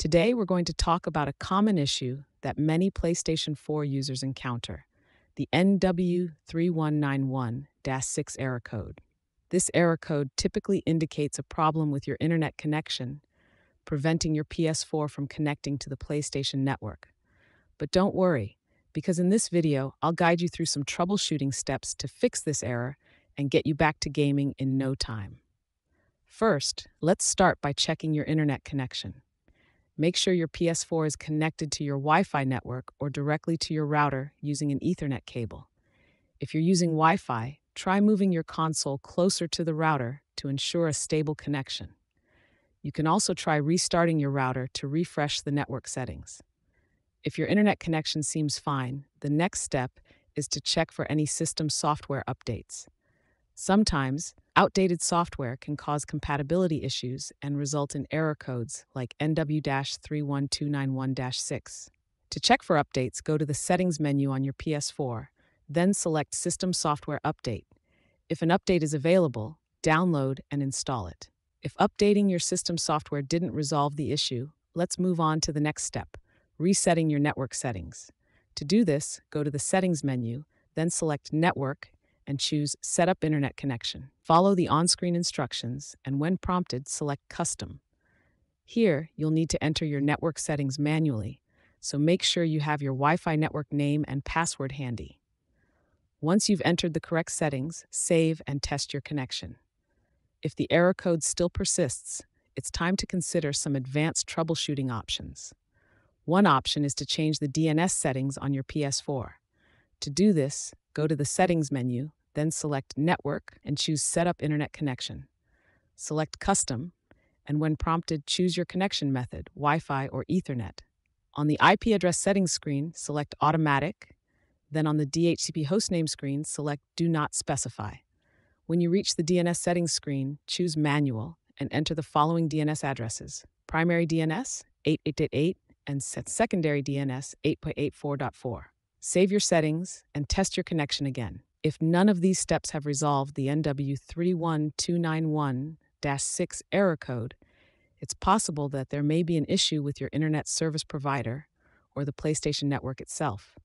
Today, we're going to talk about a common issue that many PlayStation 4 users encounter the NW31291 6 error code. This error code typically indicates a problem with your internet connection, preventing your PS4 from connecting to the PlayStation network. But don't worry, because in this video, I'll guide you through some troubleshooting steps to fix this error and get you back to gaming in no time. First, let's start by checking your internet connection. Make sure your PS4 is connected to your Wi Fi network or directly to your router using an Ethernet cable. If you're using Wi Fi, try moving your console closer to the router to ensure a stable connection. You can also try restarting your router to refresh the network settings. If your internet connection seems fine, the next step is to check for any system software updates. Sometimes, outdated software can cause compatibility issues and result in error codes like NW 31291 6. To check for updates, go to the Settings menu on your PS4, then select System Software Update. If an update is available, download and install it. If updating your system software didn't resolve the issue, let's move on to the next step resetting your network settings. To do this, go to the Settings menu, then select Network and choose Set up Internet Connection. Follow the on screen instructions, and when prompted, select Custom. Here, you'll need to enter your network settings manually, so make sure you have your Wi Fi network name and password handy. Once you've entered the correct settings, save and test your connection. If the error code still persists, it's time to consider some advanced troubleshooting options. One option is to change the DNS settings on your PS4. To do this, go to the Settings menu then select Network and choose Set up Internet Connection. Select Custom, and when prompted, choose your connection method, Wi Fi or Ethernet. On the IP address settings screen, select Automatic. Then on the DHCP hostname screen, select Do Not Specify. When you reach the DNS settings screen, choose Manual and enter the following DNS addresses primary DNS 8888 and secondary DNS 8.84.4. Save your settings and test your connection again. If none of these steps have resolved the NW31291 6 error code, it's possible that there may be an issue with your internet service provider or the PlayStation Network itself.